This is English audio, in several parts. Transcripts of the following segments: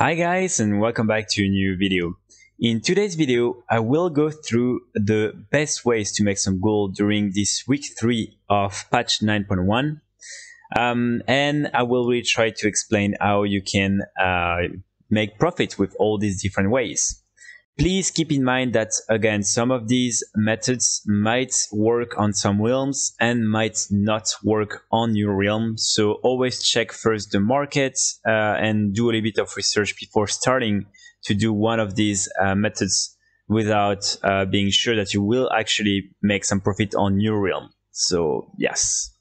Hi guys and welcome back to a new video. In today's video, I will go through the best ways to make some gold during this week 3 of patch 9.1 um, and I will really try to explain how you can uh, make profit with all these different ways. Please keep in mind that again, some of these methods might work on some realms and might not work on your realm. So always check first the market uh, and do a little bit of research before starting to do one of these uh, methods without uh, being sure that you will actually make some profit on your realm. So yes.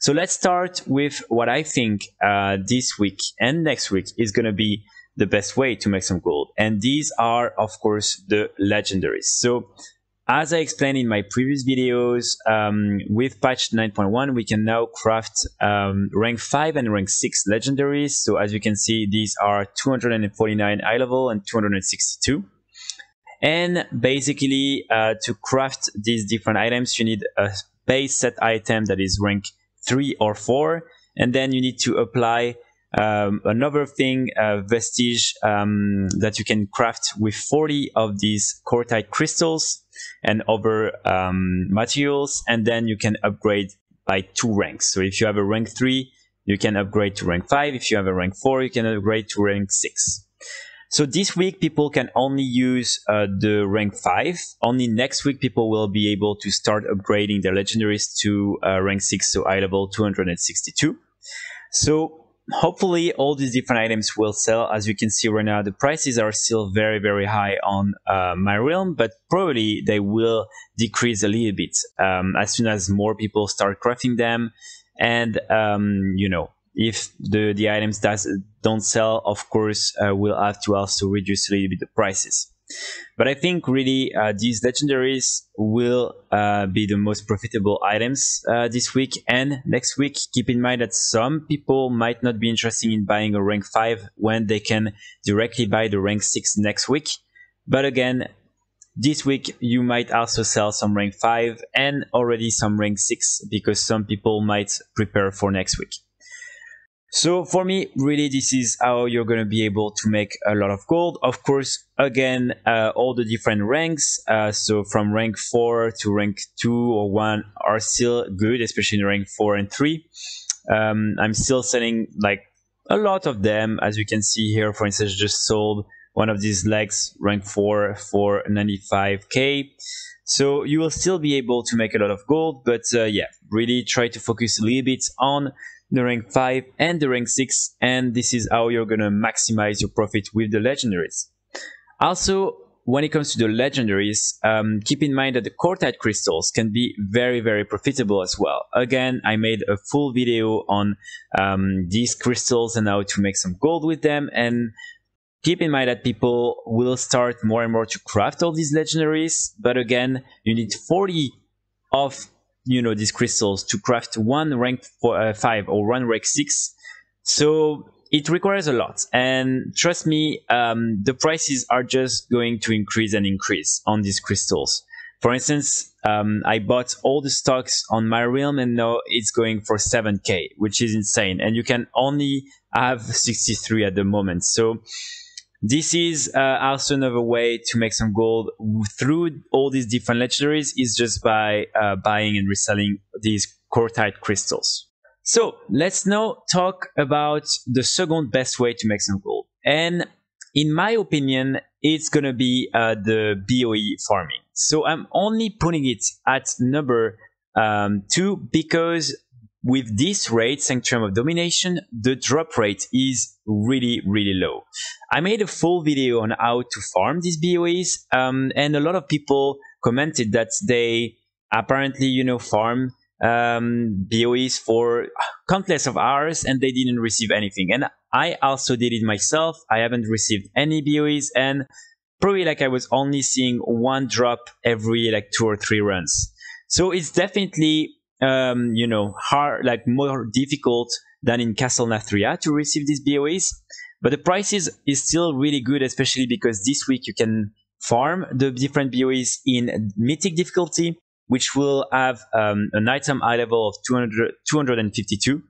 So let's start with what I think uh, this week and next week is going to be the best way to make some gold. And these are, of course, the legendaries. So as I explained in my previous videos, um, with patch 9.1, we can now craft um, rank 5 and rank 6 legendaries. So as you can see, these are 249 eye level and 262. And basically, uh, to craft these different items, you need a base set item that is rank 3 or 4. And then you need to apply um, another thing, uh, vestige um, that you can craft with 40 of these Korthite crystals and other um, materials, and then you can upgrade by two ranks. So if you have a rank 3, you can upgrade to rank 5. If you have a rank 4, you can upgrade to rank 6. So this week, people can only use uh, the rank 5. Only next week, people will be able to start upgrading their legendaries to uh, rank 6, so eye level 262. So hopefully all these different items will sell. As you can see right now the prices are still very very high on uh, my realm but probably they will decrease a little bit um, as soon as more people start crafting them. And um, you know if the the items does don't sell of course uh, we'll have to also reduce a little bit the prices but I think really uh, these legendaries will uh, be the most profitable items uh, this week and next week. Keep in mind that some people might not be interested in buying a rank 5 when they can directly buy the rank 6 next week. But again, this week you might also sell some rank 5 and already some rank 6 because some people might prepare for next week. So for me, really, this is how you're going to be able to make a lot of gold. Of course, again, uh, all the different ranks, uh, so from rank 4 to rank 2 or 1 are still good, especially in rank 4 and 3. Um, I'm still selling like a lot of them. As you can see here, for instance, just sold one of these legs, rank 4 for 95k. So you will still be able to make a lot of gold, but uh, yeah, really try to focus a little bit on the rank 5 and the rank 6 and this is how you're gonna maximize your profit with the legendaries. Also, when it comes to the legendaries, um, keep in mind that the Korthite crystals can be very, very profitable as well. Again, I made a full video on um, these crystals and how to make some gold with them. And keep in mind that people will start more and more to craft all these legendaries. But again, you need 40 of you know these crystals to craft one rank four, uh, 5 or one rank 6 so it requires a lot and trust me um, the prices are just going to increase and increase on these crystals for instance um, i bought all the stocks on my realm and now it's going for 7k which is insane and you can only have 63 at the moment so this is uh, also another way to make some gold through all these different legendaries is just by uh, buying and reselling these Korthite crystals. So let's now talk about the second best way to make some gold. And in my opinion, it's going to be uh, the BOE farming. So I'm only putting it at number um, two because with this rate, Sanctum of Domination, the drop rate is really, really low. I made a full video on how to farm these BOEs, um, and a lot of people commented that they apparently, you know, farm um, BOEs for countless of hours and they didn't receive anything. And I also did it myself. I haven't received any BOEs and probably like I was only seeing one drop every like two or three runs. So it's definitely um, you know, hard, like more difficult than in Castle Nathria to receive these BOEs. But the prices is still really good, especially because this week you can farm the different BOEs in Mythic difficulty, which will have um, an item eye level of 200, 252.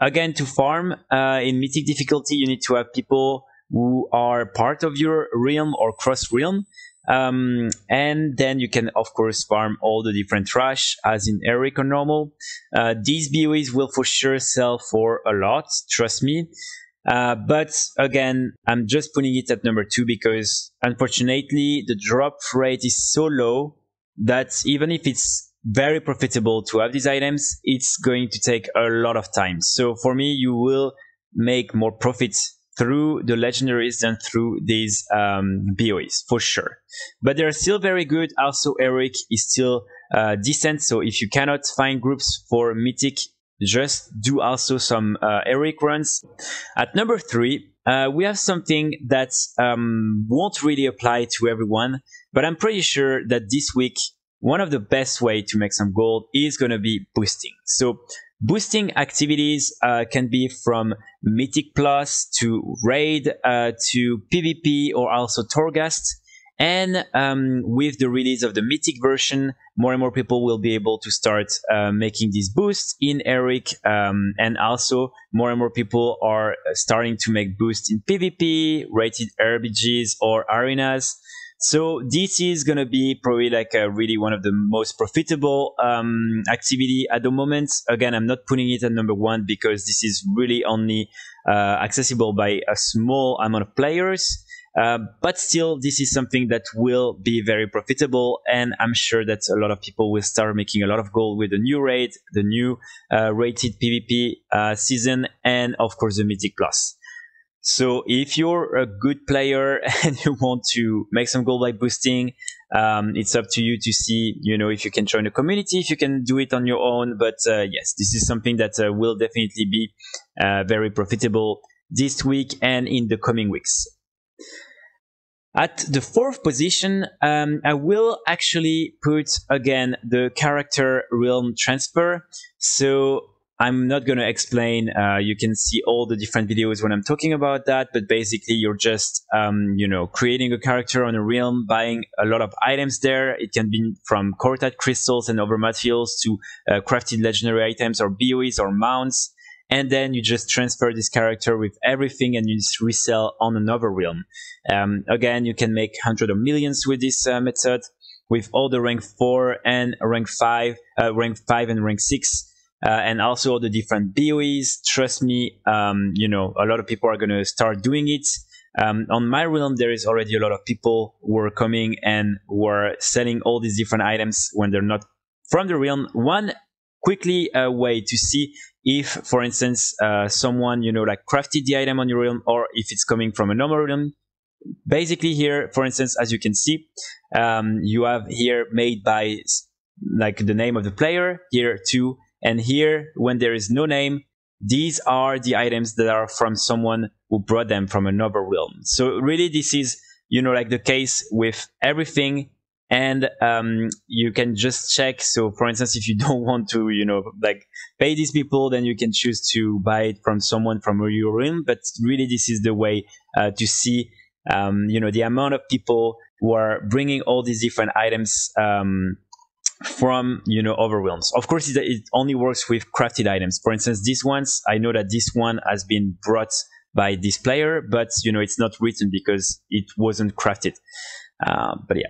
Again, to farm uh, in Mythic difficulty, you need to have people who are part of your realm or cross realm. Um, and then you can, of course, farm all the different trash as in Heroic or normal. Uh, these BOEs will for sure sell for a lot, trust me. Uh, but again, I'm just putting it at number two because unfortunately the drop rate is so low that even if it's very profitable to have these items, it's going to take a lot of time. So for me, you will make more profits through the legendaries than through these um, BOEs for sure. But they're still very good. Also, Heroic is still uh, decent. So if you cannot find groups for Mythic, just do also some uh, runs. At number three, uh, we have something that um, won't really apply to everyone, but I'm pretty sure that this week one of the best way to make some gold is going to be boosting. So boosting activities uh, can be from Mythic Plus to Raid uh, to PvP or also Torghast. And um, with the release of the Mythic version, more and more people will be able to start uh, making these boosts in Eric. Um, and also, more and more people are starting to make boosts in PvP, rated RBGs, or arenas. So this is gonna be probably like a really one of the most profitable um, activity at the moment. Again, I'm not putting it at number one because this is really only uh, accessible by a small amount of players. Uh, but still, this is something that will be very profitable, and I'm sure that a lot of people will start making a lot of gold with the new raid, the new uh, rated PvP uh, season, and of course the Mythic Plus. So if you're a good player and you want to make some gold by boosting, um, it's up to you to see, you know, if you can join the community, if you can do it on your own. But uh, yes, this is something that uh, will definitely be uh, very profitable this week and in the coming weeks. At the fourth position, um, I will actually put again the character realm transfer. So I'm not going to explain. Uh, you can see all the different videos when I'm talking about that. But basically, you're just, um, you know, creating a character on a realm, buying a lot of items there. It can be from core crystals and other materials to uh, crafted legendary items or BOEs or mounts. And then you just transfer this character with everything and you just resell on another realm. Um, again, you can make hundreds of millions with this uh, method with all the rank 4 and rank 5, uh, rank 5 and rank 6 uh, and also the different BOEs. Trust me, um, you know, a lot of people are going to start doing it. Um, on my realm, there is already a lot of people who are coming and who are selling all these different items when they're not from the realm. One quickly uh, way to see if, for instance, uh, someone, you know, like crafted the item on your realm or if it's coming from a normal realm. Basically here, for instance, as you can see, um, you have here made by like the name of the player here too and here, when there is no name, these are the items that are from someone who brought them from another realm. So really, this is, you know, like the case with everything. And um, you can just check. So, for instance, if you don't want to, you know, like pay these people, then you can choose to buy it from someone from your realm. But really, this is the way uh, to see, um, you know, the amount of people who are bringing all these different items um, from you know overwhelms. Of course, it, only works with crafted items. For instance, these ones, I know that this one has been brought by this player, but you know it's not written because it wasn't crafted. Uh, but yeah.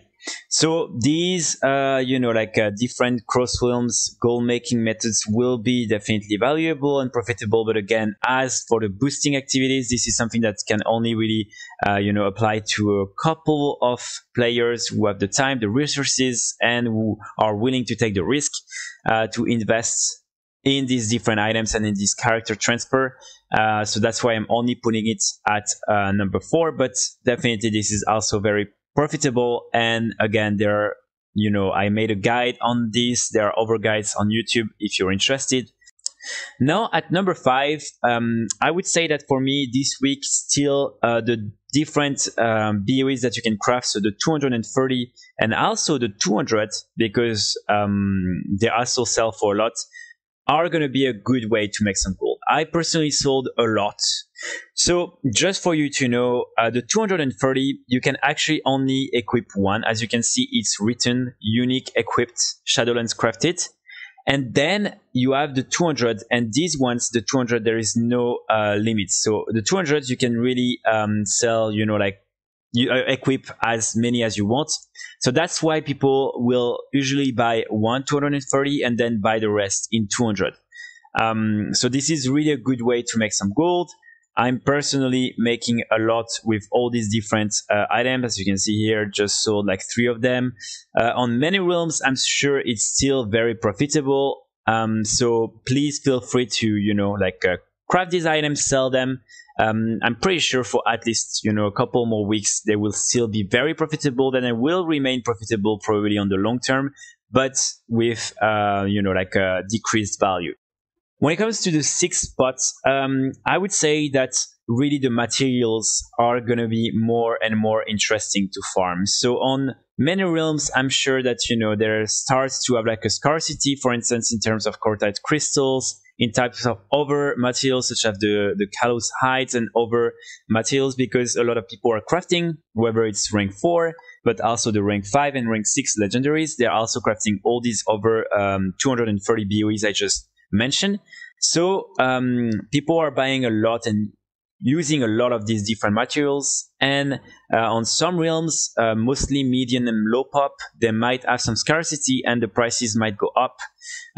So these, uh, you know, like uh, different cross realms goal making methods will be definitely valuable and profitable. But again, as for the boosting activities, this is something that can only really, uh, you know, apply to a couple of players who have the time, the resources, and who are willing to take the risk uh, to invest in these different items and in this character transfer. Uh, so that's why I'm only putting it at uh, number four. But definitely, this is also very profitable. And again, there are, you know, I made a guide on this. There are other guides on YouTube if you're interested. Now at number five, um, I would say that for me this week still uh, the different um, BOEs that you can craft, so the 230 and also the 200 because um, they also sell for a lot are going to be a good way to make some gold. I personally sold a lot. So just for you to know, uh, the 230, you can actually only equip one. As you can see, it's written unique equipped Shadowlands crafted. and then you have the 200 and these ones the 200 there is no uh, limit so the 200 you can really um, sell you know like you uh, equip as many as you want so that's why people will usually buy one 230 and then buy the rest in 200 um, so this is really a good way to make some gold I'm personally making a lot with all these different uh, items. As you can see here, just sold like three of them. Uh, on many realms, I'm sure it's still very profitable. Um, so please feel free to, you know, like uh, craft these items, sell them. Um, I'm pretty sure for at least, you know, a couple more weeks, they will still be very profitable. Then they will remain profitable probably on the long term, but with, uh, you know, like a decreased value. When it comes to the six spots, um, I would say that really the materials are going to be more and more interesting to farm. So on many realms, I'm sure that, you know, there starts to have like a scarcity, for instance, in terms of Korthite crystals, in types of other materials such as the, the Callous hides and other materials because a lot of people are crafting, whether it's rank 4, but also the rank 5 and rank 6 legendaries. They're also crafting all these over um, 230 BOEs I just mentioned. So um, people are buying a lot and using a lot of these different materials. And uh, on some realms, uh, mostly medium and low pop, they might have some scarcity and the prices might go up.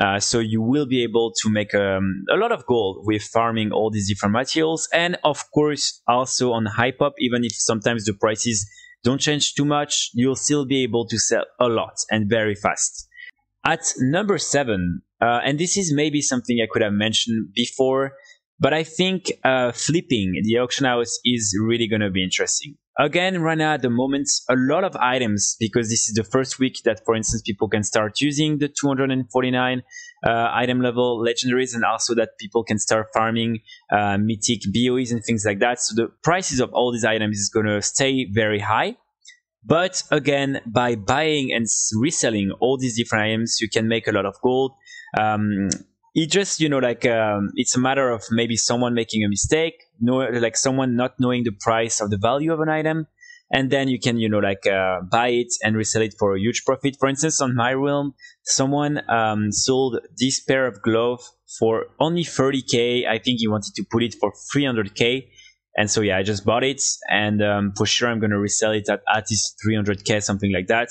Uh, so you will be able to make um, a lot of gold with farming all these different materials. And of course, also on high pop, even if sometimes the prices don't change too much, you'll still be able to sell a lot and very fast. At number seven, uh, and this is maybe something I could have mentioned before, but I think uh, flipping the auction house is really going to be interesting. Again, right now at the moment, a lot of items, because this is the first week that, for instance, people can start using the 249 uh, item level legendaries and also that people can start farming uh, mythic BOEs and things like that. So the prices of all these items is going to stay very high. But again, by buying and reselling all these different items, you can make a lot of gold. Um, it just, you know, like um, it's a matter of maybe someone making a mistake, know, like someone not knowing the price or the value of an item, and then you can, you know, like uh, buy it and resell it for a huge profit. For instance, on my realm, someone um, sold this pair of glove for only 30k. I think he wanted to put it for 300k and so yeah, I just bought it, and um, for sure I'm to resell it at at least 300k, something like that.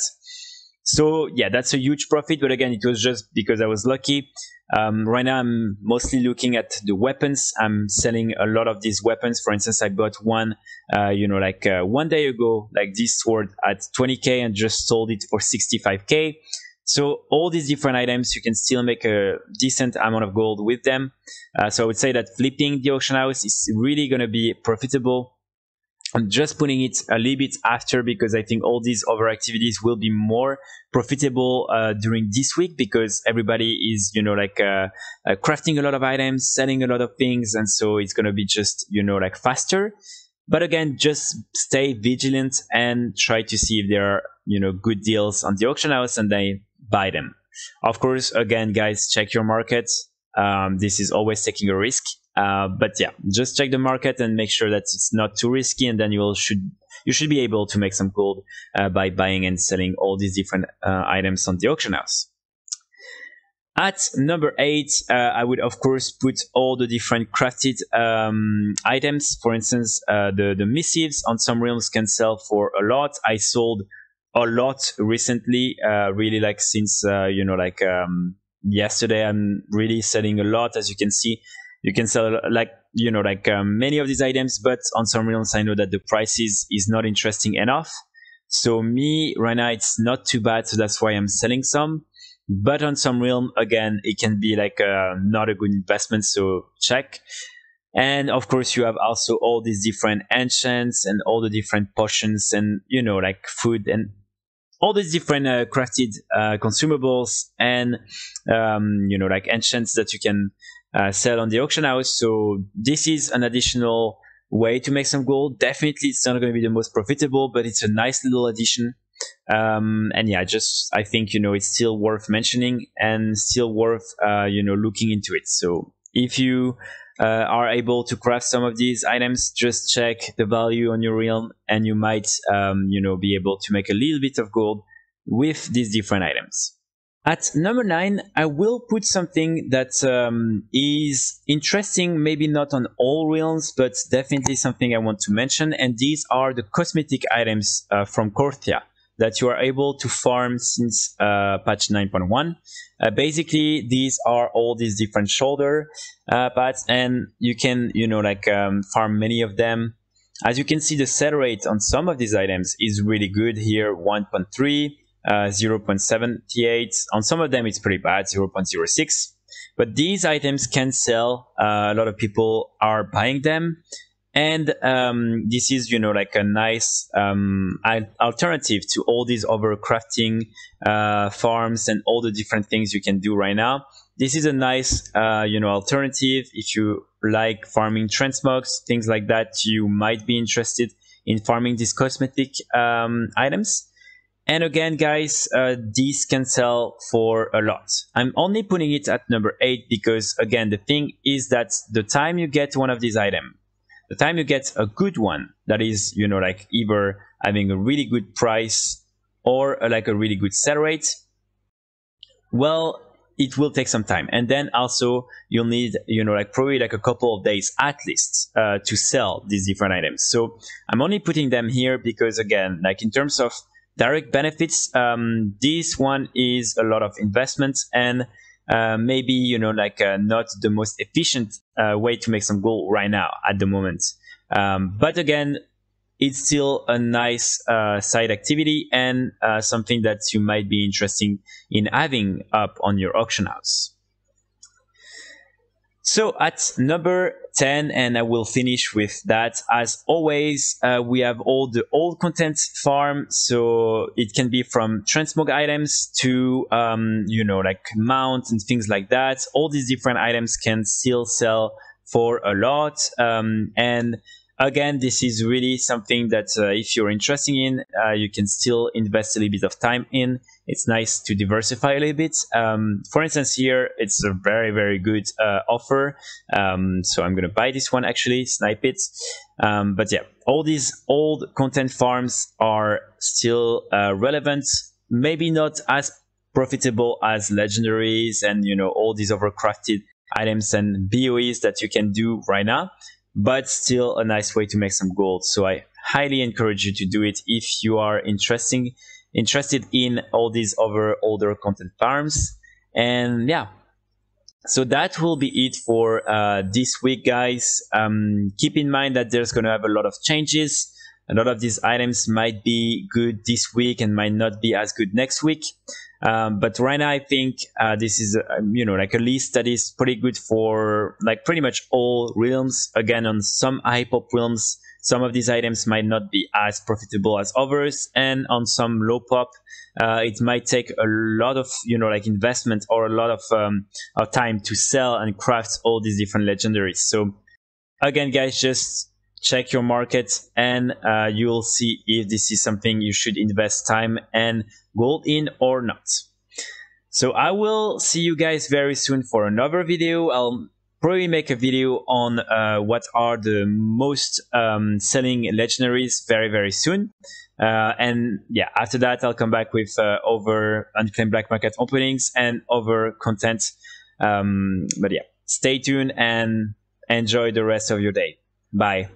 So yeah, that's a huge profit. But again, it was just because I was lucky. Um, right now, I'm mostly looking at the weapons. I'm selling a lot of these weapons. For instance, I bought one, uh, you know, like uh, one day ago, like this sword at 20k, and just sold it for 65k. So all these different items, you can still make a decent amount of gold with them. Uh, so I would say that flipping the auction house is really going to be profitable. I'm just putting it a little bit after because I think all these other activities will be more profitable uh, during this week because everybody is, you know, like uh, uh crafting a lot of items, selling a lot of things, and so it's going to be just, you know, like faster. But again, just stay vigilant and try to see if there are, you know, good deals on the auction house, and then buy them. Of course, again, guys, check your market. Um, this is always taking a risk. Uh, but yeah, just check the market and make sure that it's not too risky, and then you will should you should be able to make some gold uh, by buying and selling all these different uh, items on the auction house. At number eight, uh, I would of course put all the different crafted um, items. For instance, uh, the the missives on some realms can sell for a lot. I sold a lot recently. Uh, really, like since you know, like um, yesterday, I'm really selling a lot. As you can see, you can sell like you know, like um, many of these items, but on some realms, I know that the prices is not interesting enough. So me right now, it's not too bad. So that's why I'm selling some. But on some realm, again, it can be like uh, not a good investment. So check. And of course, you have also all these different enchants and all the different potions and, you know, like food and all these different uh, crafted uh, consumables and um, you know like enchants that you can uh, sell on the auction house. So this is an additional way to make some gold. Definitely, it's not going to be the most profitable, but it's a nice little addition. Um, and yeah, just I think you know it's still worth mentioning and still worth uh, you know looking into it. So if you uh, are able to craft some of these items, just check the value on your realm, and you might, um, you know, be able to make a little bit of gold with these different items. At number nine, I will put something that um, is interesting, maybe not on all realms, but definitely something I want to mention. And these are the cosmetic items uh, from Korthia that you are able to farm since uh, patch 9.1. Uh, basically, these are all these different shoulder uh, pads, and you can, you know, like um, farm many of them. As you can see, the sell rate on some of these items is really good here, 1.3 uh, 0.78. On some of them, it's pretty bad, 0.06. But these items can sell. Uh, a lot of people are buying them. And um, this is, you know, like a nice um, alternative to all these other crafting uh, farms and all the different things you can do right now. This is a nice, uh, you know, alternative. If you like farming transmogs, things like that, you might be interested in farming these cosmetic um, items. And again, guys, uh, these can sell for a lot. I'm only putting it at number 8 because, again, the thing is that the time you get one of these items, the time you get a good one, that is, you know, like either having a really good price or uh, like a really good sell rate, well, it will take some time. And then also you'll need, you know, like probably like a couple of days at least uh, to sell these different items. So I'm only putting them here because again, like in terms of direct benefits um, this one is a lot of investment and uh, maybe you know like uh, not the most efficient uh, way to make some gold right now at the moment. Um, but again it's still a nice uh, side activity and uh, something that you might be interested in having up on your auction house so at number 10, and I will finish with that. As always, uh, we have all the old content farm. So it can be from transmog items to, um, you know, like mount and things like that. All these different items can still sell for a lot. Um, and again, this is really something that uh, if you're interested in, uh, you can still invest a little bit of time in it's nice to diversify a little bit. Um, for instance, here it's a very, very good uh, offer. Um, so I'm going to buy this one actually, snipe it. Um, but yeah, all these old content farms are still uh, relevant. Maybe not as profitable as legendaries and, you know, all these overcrafted items and BOEs that you can do right now, but still a nice way to make some gold. So I highly encourage you to do it if you are interesting interested in all these other older content farms. And yeah, so that will be it for uh, this week, guys. Um, keep in mind that there's going to have a lot of changes. A lot of these items might be good this week and might not be as good next week. Um, but right now, I think uh, this is, uh, you know, like a list that is pretty good for like pretty much all realms. Again, on some high pop realms, some of these items might not be as profitable as others, and on some low pop, uh, it might take a lot of you know like investment or a lot of, um, of time to sell and craft all these different legendaries. So again, guys, just check your market and uh, you'll see if this is something you should invest time and gold in or not. So I will see you guys very soon for another video. I'll probably make a video on uh, what are the most um, selling legendaries very, very soon. Uh, and yeah, after that, I'll come back with uh, over unclaimed black market openings and over content. Um, but yeah, stay tuned and enjoy the rest of your day. Bye.